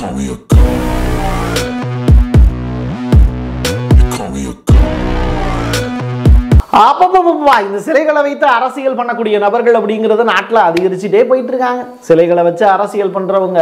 call me a god. You call me a அப்பப்பப்பா இந்த சிலைகளை வைத்து அரசியல் பண்ணக்கூடிய நபர்கள் அப்படிங்கிறது நாட்டில் அதிகரிச்சுட்டே போயிட்டு இருக்காங்க சிலைகளை வச்சு அரசியல் பண்றவங்க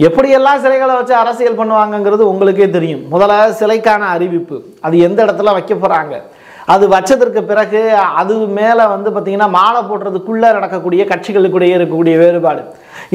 எப்படியெல்லாம் சிலைகளை வச்சு அரசியல் பண்ணுவாங்கங்கிறது உங்களுக்கே தெரியும். முதல்ல சிலைக்கான அறிவிப்பு. அது எந்த இடத்துல வைக்க போறாங்க அது வச்சதற்கு பிறகு அது மேலே வந்து பார்த்தீங்கன்னா மாலை போடுறதுக்குள்ளே நடக்கக்கூடிய கட்சிகளுக்குடைய இருக்கக்கூடிய வேறுபாடு.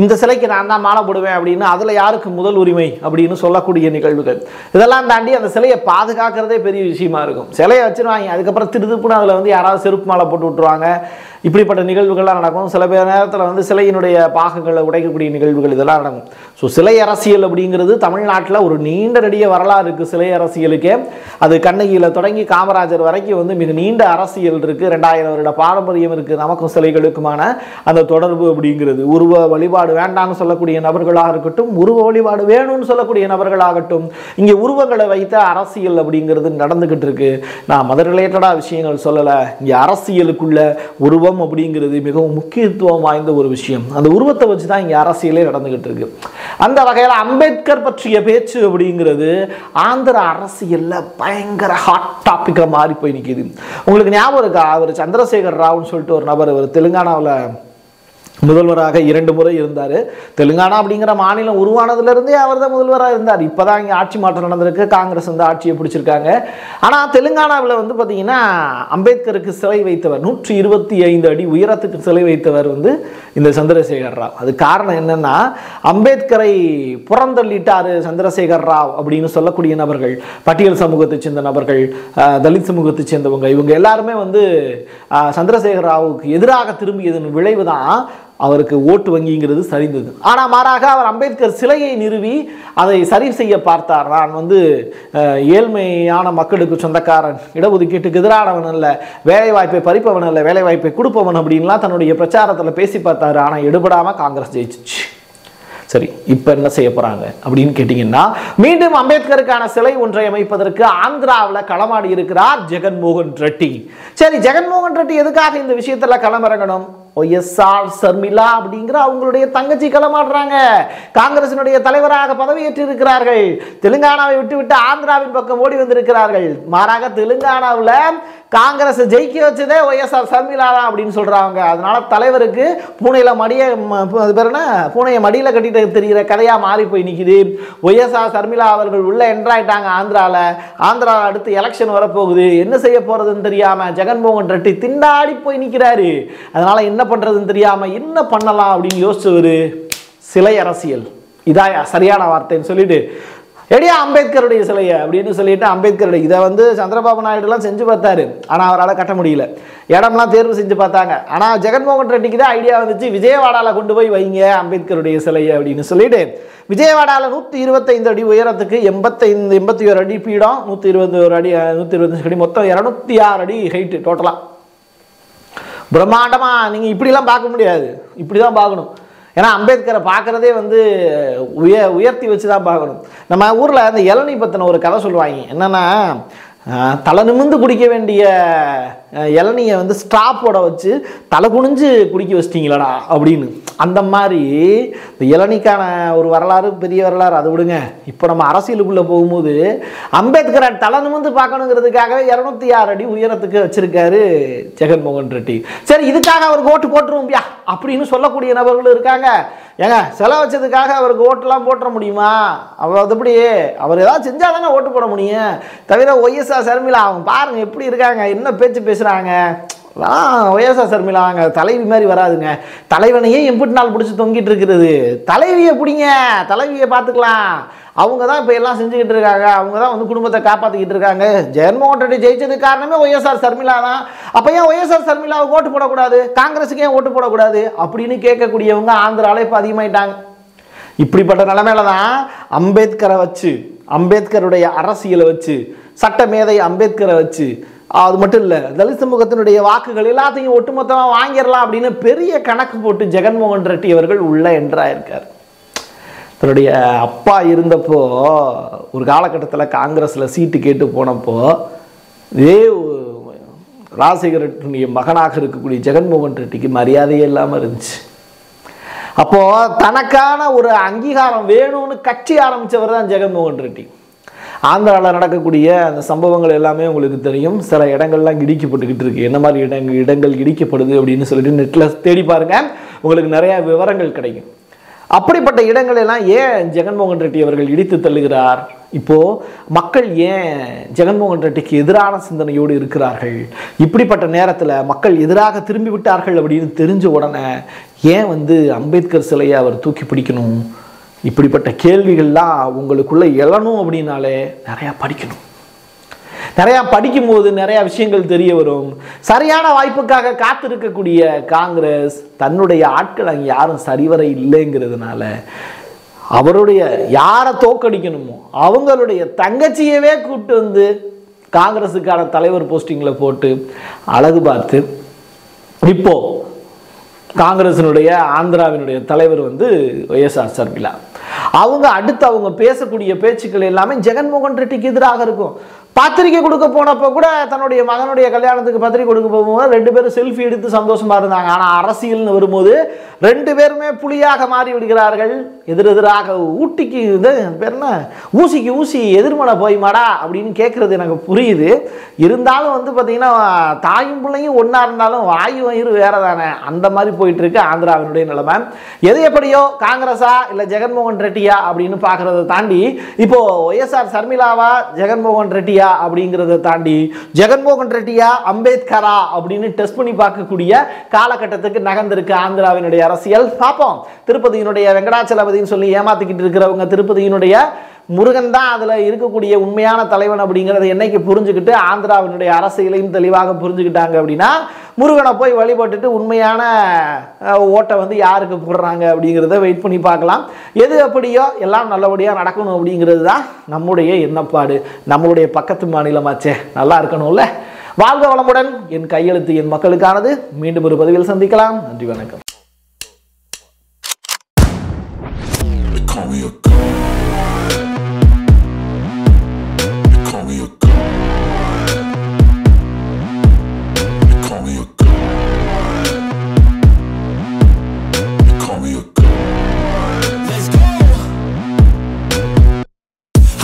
இந்த சிலைக்கு நான் தான் மாலை போடுவேன் அப்படின்னு அதில் யாருக்கு முதல் உரிமை அப்படின்னு சொல்லக்கூடிய நிகழ்வுகள்? இதெல்லாம் தாண்டி அந்த சிலையை பாதுகாக்கிறதே பெரிய விஷயமா இருக்கும். சிலையை வச்சிருவாங்க. அதுக்கப்புறம் திருதுப்புன்னு அதில் வந்து யாராவது செருப்பு மாலை போட்டு விட்டுருவாங்க. இப்படிப்பட்ட நிகழ்வுகள்லாம் நடக்கும். சில பேர் நேரத்தில் வந்து சிலையினுடைய பாகங்களை உடைக்கக்கூடிய நிகழ்வுகள் இதெல்லாம் நடக்கும். ஸோ சிலை அரசியல் அப்படிங்கிறது தமிழ்நாட்டில் ஒரு நீண்ட நெடிய வரலாறு இருக்குது சிலை அரசியலுக்கே. அது கண்ணகியில் தொடங்கி காமராஜர் வரைக்கும் வந்து மிக நீண்ட அரசியல் இருக்குது ரெண்டாயிரம் வருட பாரம்பரியம் இருக்குது நமக்கும் சிலைகளுக்குமான அந்த தொடர்பு அப்படிங்கிறது. உருவ வழிபாடு வேண்டாம்னு சொல்லக்கூடிய நபர்களாக இருக்கட்டும் உருவ வழிபாடு வேணும்னு சொல்லக்கூடிய நபர்களாகட்டும் இங்கே உருவங்களை வைத்த அரசியல் அப்படிங்கிறது நடந்துக்கிட்டு இருக்கு. நான் மத ரிலேட்டடாக விஷயங்கள் சொல்லலை. இங்கே அரசியலுக்குள்ள உருவம் அப்படிங்கிறது மிகவும் முக்கியத்துவம் வாய்ந்த ஒரு விஷயம். அந்த உருவத்தை வச்சு தான் இங்கே அரசியலே நடந்துக்கிட்டு இருக்கு. அந்த வகையில் அம்பேத்கர் பற்றிய பேச்சு அப்படிங்கிறது ஆந்திர அரசியலில் பயங்கர ஹாட் டாப்பிக்காக மாறி போய் நிற்கிது உங்களுக்கு ஞாபகம் இருக்கா? அவர் சந்திரசேகர் ராவ்னு சொல்லிட்டு ஒரு நபர் அவர் தெலுங்கானாவில் முதல்வராக இரண்டு முறை இருந்தார். தெலுங்கானா அப்படிங்கிற மாநிலம் உருவானதுலேருந்தே அவர் தான் முதல்வராக இருந்தார். இப்போ தான் இங்கே ஆட்சி மாற்றம் நடந்திருக்கு. காங்கிரஸ் வந்து ஆட்சியை பிடிச்சிருக்காங்க. ஆனால் தெலுங்கானாவில் வந்து பார்த்திங்கன்னா அம்பேத்கருக்கு சிலை வைத்தவர் நூற்றி இருபத்தி ஐந்து அடி உயரத்துக்கு சிலை வைத்தவர் வந்து இந்த சந்திரசேகர் ராவ். அது காரணம் என்னென்னா அம்பேத்கரை புறந்தள்ளிட்டார் சந்திரசேகர் ராவ் அப்படின்னு சொல்லக்கூடிய நபர்கள் பட்டியல் சமூகத்தை சேர்ந்த நபர்கள் தலித் சமூகத்தை சேர்ந்தவங்க இவங்க எல்லாருமே வந்து சந்திரசேகர் ராவுக்கு எதிராக திரும்பியதன் விளைவு தான் அவருக்கு ஓட்டு வங்கிங்கிறது சரிந்தது. ஆனால் மாறாக அவர் அம்பேத்கர் சிலையை நிறுவி அதை சரி செய்ய பார்த்தார். நான் வந்து ஏழ்மையான மக்களுக்கு சொந்தக்காரன் இடஒதுக்கீட்டுக்கு எதிரானவன் அல்ல வேலைவாய்ப்பை பறிப்பவன் அல்ல வேலைவாய்ப்பை கொடுப்பவன் அப்படின்லாம் தன்னுடைய பிரச்சாரத்தில் பேசி பார்த்தாரு. ஆனால் எடுபடாமல் காங்கிரஸ் ஜெயிச்சிச்சு. சரி இப்போ என்ன செய்ய போகிறாங்க அப்படின்னு கேட்டிங்கன்னா மீண்டும் அம்பேத்கருக்கான சிலை ஒன்றை அமைப்பதற்கு ஆந்திராவில் களமாடி இருக்கிறார் ஜெகன்மோகன் ரெட்டி. சரி ஜெகன்மோகன் ரெட்டி எதுக்காக இந்த விஷயத்தில் களமிறங்கணும்? ஒய்எஸ்ஆர் சர்மிளா அப்படிங்கிற அவங்களுடைய தங்கச்சி களமாடுறாங்க. காங்கிரசினுடைய தலைவராக பதவியேற்று இருக்கிறார்கள் தெலுங்கானாவை விட்டுவிட்டு ஆந்திராவின் பக்கம் ஓடி வந்திருக்கிறார்கள். மாறாக தெலுங்கானாவில் காங்கிரஸ் ஜெயிக்க வச்சதே ஒய்எஸ்ஆர் சர்மிளா தான் அப்படின்னு சொல்றாங்க. அதனால தலைவருக்கு பூனையில மடிய அது பேர் என்ன? பூனையை மடியில கட்டிட்டு தெரிகிற கதையா மாறி போய் நிற்கிது ஒய்எஸ்ஆர் சர்மிளா அவர்கள் உள்ள என்ட்ராயிட்டாங்க ஆந்திரால. ஆந்திராவில் அடுத்து எலெக்ஷன் வரப்போகுது. என்ன செய்ய போறதுன்னு தெரியாமல் ஜெகன்மோகன் ரெட்டி திண்டாடி போய் நிற்கிறாரு அதனால என்ன பண்ணுறதுன்னு தெரியாம என்ன பண்ணலாம் அப்படின்னு யோசிச்சவரு சிலை அரசியல். இதா சரியான வார்த்தைன்னு சொல்லிட்டு எடியா அம்பேத்கருடைய சிலையை? அப்படின்னு சொல்லிட்டு அம்பேத்கருடைய இதை வந்து சந்திரபாபு நாயுடுலாம் செஞ்சு பார்த்தாரு. ஆனால் அவரால் கட்ட முடியல. இடம்லாம் தேர்வு செஞ்சு பார்த்தாங்க. ஆனால் ஜெகன்மோகன் ரெட்டிக்கு தான் ஐடியா வந்துச்சு விஜயவாடாவில் கொண்டு போய் வைங்க அம்பேத்கருடைய சிலையை அப்படின்னு சொல்லிட்டு விஜயவாடாவில் நூற்றி இருபத்தைந்து அடி உயரத்துக்கு எண்பத்தைந்து எண்பத்தி ஒரு அடி பீடம் நூற்றி இருபத்தி ஒரு அடி நூற்றி இருபத்தஞ்சு அடி மொத்தம் இரநூத்தி ஆறு அடி ஹைட்டு டோட்டலாக பிரம்மாண்டமாக நீங்கள் இப்படிலாம் பார்க்க முடியாது. இப்படி தான் பார்க்கணும். ஏன்னா அம்பேத்கரை பார்க்குறதே வந்து உய உயர்த்தி வச்சு தான் பார்க்கணும். நம்ம ஊரில் அந்த இளநீ பற்றின ஒரு கதை சொல்லுவாங்க. என்னென்னா தலை நிமிந்து குடிக்க வேண்டிய இளநியை வந்து ஸ்டாப்போட வச்சு தலை குனிஞ்சு குடிக்க வச்சிட்டிங்களாடா அப்படின்னு. அந்த மாதிரி இந்த இளநிக்கான ஒரு வரலாறு பெரிய வரலாறு அதை விடுங்க. இப்போ நம்ம அரசியலுக்குள்ளே போகும்போது அம்பேத்கரை தலை நிமிந்து பார்க்கணுங்கிறதுக்காகவே இரநூத்தி ஆறு அடி உயரத்துக்கு வச்சிருக்காரு ஜெகன்மோகன் ரெட்டி. சரி இதுக்காக அவருக்கு ஓட்டு போட்டுருவோம்யா அப்படின்னு சொல்லக்கூடிய நபர்களும் இருக்காங்க. ஏங்க செலவு வச்சதுக்காக அவருக்கு ஓட்டுலாம் போட்டுற முடியுமா? அவர் அதுபடி அவர் ஏதாவது செஞ்சால் தானே ஓட்டு போட முடியும். தவிர ஒய்எஸ்ஆர் சர்மிளா அவங்க பாருங்க எப்படி இருக்காங்க என்ன பேச்சு பேசுகிறாங்க ஒய்எஸ்ஆர் சர்மிளாங்க தலைவி மாதிரி வராதுங்க. தலைவனையே எம்பிட்டு நாள் பிடிச்சி தொங்கிட்டு இருக்கிறது. தலைவியை பிடிங்க தலைவியை பார்த்துக்கலாம். அவங்க தான் இப்போ எல்லாம் செஞ்சுக்கிட்டு இருக்காங்க. அவங்க தான் வந்து குடும்பத்தை காப்பாற்றிக்கிட்டு இருக்காங்க. ஜெகன்மோகன் ரெட்டி ஜெயிச்சது காரணமே ஒய்எஸ்ஆர் சர்மிளா தான். அப்போ ஏன் ஒய்எஸ்ஆர் சர்மிளாவுக்கு ஓட்டு போடக்கூடாது? காங்கிரஸுக்கு ஏன் ஓட்டு போடக்கூடாது? அப்படின்னு கேட்கக்கூடியவங்க ஆந்திராவில் இப்போ அதிகமாயிட்டாங்க. இப்படிப்பட்ட நிலைமையில தான் அம்பேத்கரை வச்சு அம்பேத்கருடைய அரசியலை வச்சு சட்ட மேதை அம்பேத்கரை வச்சு அது மட்டும் இல்லை. தலித் சமூகத்தினுடைய வாக்குகள் எல்லாத்தையும் ஒட்டுமொத்தமாக வாங்கிடலாம் அப்படின்னு பெரிய கணக்கு போட்டு ஜெகன்மோகன் ரெட்டி அவர்கள் உள்ள என்றாயிருக்கார். தன்னுடைய அப்பா இருந்தப்போ ஒரு காலகட்டத்தில் காங்கிரஸில் சீட்டு கேட்டு போனப்போ இதே ராஜசேகர மகனாக இருக்கக்கூடிய ஜெகன்மோகன் ரெட்டிக்கு மரியாதையே இல்லாமல் இருந்துச்சு. அப்போ தனக்கான ஒரு அங்கீகாரம் வேணும்னு கட்சி ஆரம்பித்தவர் தான் ஜெகன்மோகன் ரெட்டி. ஆந்திராவில் நடக்கக்கூடிய அந்த சம்பவங்கள் எல்லாமே உங்களுக்கு தெரியும். சில இடங்கள்லாம் இடிக்கப்பட்டுக்கிட்டு இருக்கு. என்ன மாதிரி இடங்கள் இடங்கள் இடிக்கப்படுது அப்படின்னு சொல்லிட்டு நெட்டில் தேடி பாருங்கள் உங்களுக்கு நிறையா விவரங்கள் கிடைக்கும். அப்படிப்பட்ட இடங்களெல்லாம் ஏன் ஜெகன்மோகன் ரெட்டி அவர்கள் இடித்து தள்ளுகிறார்? இப்போது மக்கள் ஏன் ஜெகன்மோகன் ரெட்டிக்கு எதிரான சிந்தனையோடு இருக்கிறார்கள்? இப்படிப்பட்ட நேரத்தில் மக்கள் எதிராக திரும்பி விட்டார்கள் அப்படின்னு தெரிஞ்ச உடனே ஏன் வந்து அம்பேத்கர் சிலையை அவர் தூக்கி பிடிக்கணும்? இப்படிப்பட்ட கேள்விகள்லாம் உங்களுக்குள்ளே எழணும் அப்படின்னாலே நிறையா படிக்கணும். நிறையா படிக்கும்போது நிறையா விஷயங்கள் தெரிய வரும். சரியான வாய்ப்புக்காக காத்திருக்கக்கூடிய காங்கிரஸ் தன்னுடைய ஆட்கள் அங்கே யாரும் சரிவர இல்லைங்கிறதுனால அவருடைய யாரை தோக்கடிக்கணுமோ அவங்களுடைய தங்கச்சியவே கூப்பிட்டு வந்து காங்கிரஸுக்கான தலைவர் போஸ்டிங்கில் போட்டு அழகு பார்த்து இப்போது காங்கிரஸினுடைய ஆந்திராவினுடைய தலைவர் வந்து ஒய்எஸ்ஆர் சர்மிளா அவங்க அடுத்து அவங்க பேசக்கூடிய பேச்சுக்கள் எல்லாமே ஜெகன்மோகன் ரெட்டிக்கு எதிராக இருக்கும். பத்திரிக்கை கொடுக்க போனப்போ கூட தன்னுடைய மகனுடைய கல்யாணத்துக்கு பத்திரிக்கை கொடுக்க போகும்போது ரெண்டு பேரும் செல்ஃபி எடுத்து சந்தோஷமாக இருந்தாங்க. ஆனால் அரசியல்னு வரும்போது ரெண்டு பேருமே புலியாக மாறி விடுகிறார்கள் எதிரெதிராக ஊட்டிக்கு இது பேர் என்ன? ஊசிக்கு ஊசி எதிர்மனை போய் மாடா அப்படின்னு கேட்குறது எனக்கு புரியுது. இருந்தாலும் வந்து பார்த்திங்கன்னா தாயும் பிள்ளையும் ஒன்றா இருந்தாலும் வாயு வயிறு வேற தானே அந்த மாதிரி போயிட்டுருக்கு ஆந்திராவினுடைய நிலைமை. எது எப்படியோ காங்கிரஸா இல்லை ஜெகன்மோகன் ரெட்டியா அப்படின்னு பார்க்குறத தாண்டி இப்போது ஒய்எஸ்ஆர் சர்மிளாவா ஜெகன்மோகன் ரெட்டியா அப்படிங்கிறத தாண்டி ஜெகன்மோகன் ரெட்டியா அம்பேத்கரா அப்படின்னு டெஸ்ட் பண்ணி பார்க்கக்கூடிய காலகட்டத்துக்கு நகர்ந்திருக்கு ஆந்திராவினுடைய அரசியல். பார்ப்போம். திருப்பதியினுடைய வெங்கடாச்சலபதினு சொல்லி ஏமாத்திக்கிட்டு இருக்கிறவங்க திருப்பதியினுடைய முருகன் தான் அதில் இருக்கக்கூடிய உண்மையான தலைவன் அப்படிங்கிறத என்னைக்கு புரிஞ்சுக்கிட்டு ஆந்திராவினுடைய அரசியலையும் தெளிவாக புரிஞ்சுக்கிட்டாங்க அப்படின்னா முருகனை போய் வழிபட்டுட்டு உண்மையான ஓட்டை வந்து யாருக்கு போடுறாங்க அப்படிங்கிறத வெயிட் பண்ணி பார்க்கலாம். எது எப்படியோ எல்லாம் நல்லபடியாக நடக்கணும் அப்படிங்கிறது தான் நம்முடைய எண்ணப்பாடு. நம்மளுடைய பக்கத்து மாநிலமாச்சே. நல்லா இருக்கணும்ல? வாழ்க வளமுடன். என் கையெழுத்து என் மக்களுக்கானது. மீண்டும் ஒரு பதிவில் சந்திக்கலாம். நன்றி வணக்கம்.